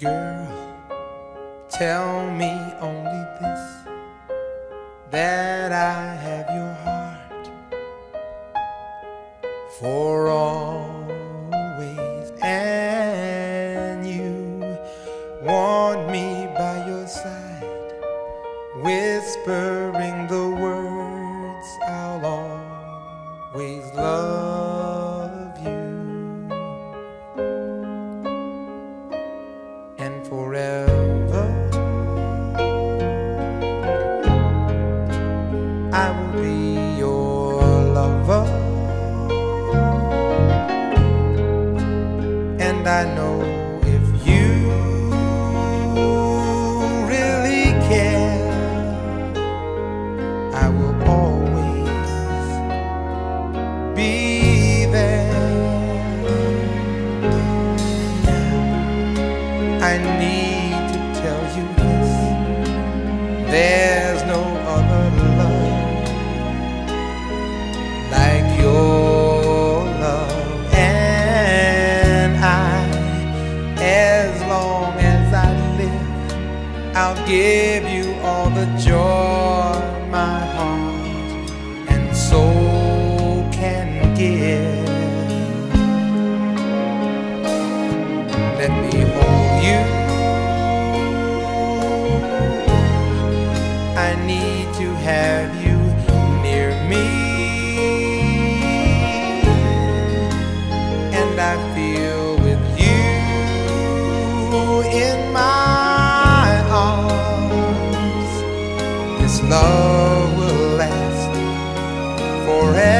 Girl, tell me only this that I have your heart for always, and you want me I know if you really care I will always be there. Now I need give you all the joy my heart This love will last forever.